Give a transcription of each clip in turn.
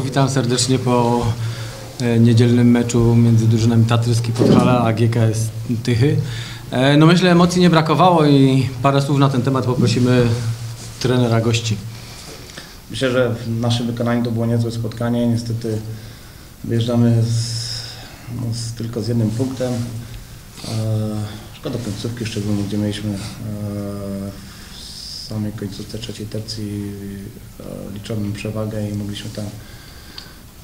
Witam serdecznie po e, niedzielnym meczu między drużynami Tatryski Podhala a GKS Tychy. E, No myślę emocji nie brakowało i parę słów na ten temat poprosimy trenera gości. Myślę, że w naszym wykonaniu to było niezłe spotkanie. Niestety wyjeżdżamy z, no, z, tylko z jednym punktem. E, szkoda końcówki szczególnie, gdzie mieliśmy e, w samej końcówce trzeciej tercji e, liczebną przewagę i mogliśmy tam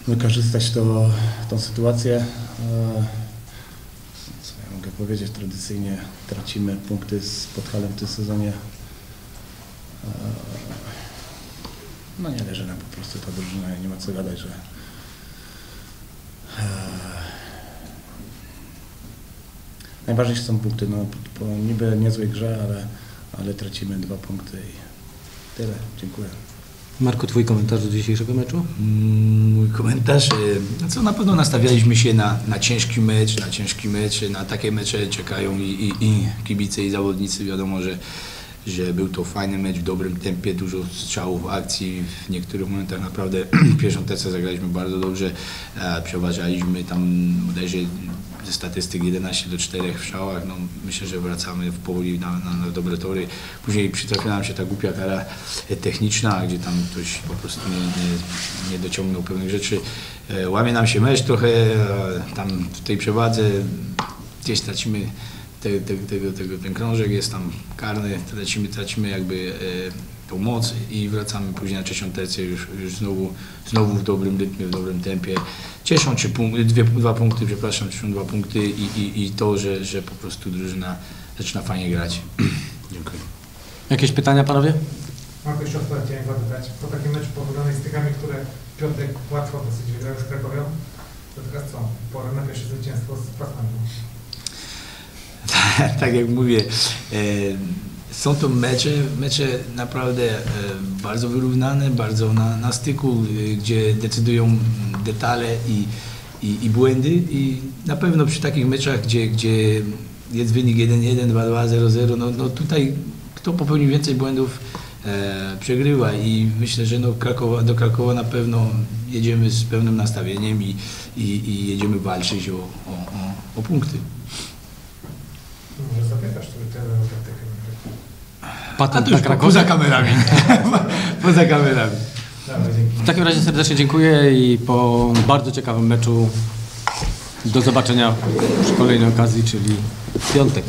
wykorzystać to, tą sytuację. E, co ja mogę powiedzieć, tradycyjnie tracimy punkty z Podhalem w tym sezonie. E, no nie leży nam po prostu ta drużyna nie ma co gadać, że eee, najważniejsze są punkty. No, po niby niezłej grze, ale, ale tracimy dwa punkty i tyle. Dziękuję. Marku, twój komentarz do dzisiejszego meczu? Mm, Mój komentarz, e, no co na pewno nastawialiśmy się na, na ciężki mecz, na ciężki mecz, na takie mecze czekają i, i, i kibice i zawodnicy, wiadomo, że, że był to fajny mecz w dobrym tempie, dużo strzałów, akcji, w niektórych momentach naprawdę pierwszą tercę zagraliśmy bardzo dobrze, e, przeważaliśmy tam bodajże ze statystyk 11 do 4 w strzałach, no myślę, że wracamy w powoli na, na, na dobre tory. Później przytrafiła nam się ta głupia kara techniczna, gdzie tam ktoś po prostu nie, nie, nie dociągnął pewnych rzeczy. E, Łamie nam się mecz trochę, tam w tej przewadze gdzieś tracimy te, te, tego, tego, ten krążek jest tam karny, tracimy, tracimy jakby e, tą moc i wracamy później na trzecią tercję już, już znowu, znowu w dobrym rytmie, w dobrym tempie. Cieszą punkty, dwie, dwa punkty, przepraszam, cieszą dwa punkty i, i, i to, że, że po prostu drużyna zaczyna fajnie grać. Dziękuję. Jakieś pytania panowie? Marko, jeszcze odpowiedź chciałem zapytać. Po takim meczu powodonej z Tychami, które piątek łatwo dosyć wygrały z Krakowią, to teraz co? Pora na pierwsze zwycięstwo z Pasmanką. tak jak mówię, e, są to mecze, mecze naprawdę e, bardzo wyrównane, bardzo na, na styku, e, gdzie decydują detale i, i, i błędy. I na pewno przy takich meczach, gdzie, gdzie jest wynik 1-1, 2-2, 0-0, no, no tutaj kto popełni więcej błędów e, przegrywa. I myślę, że no Krakowa, do Krakowa na pewno jedziemy z pełnym nastawieniem i, i, i jedziemy walczyć o, o, o, o punkty. Patent na Krakowie. poza kamerami. poza kamerami. W takim razie serdecznie dziękuję i po bardzo ciekawym meczu do zobaczenia przy kolejnej okazji, czyli w piątek.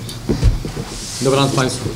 Dobranoc Państwu.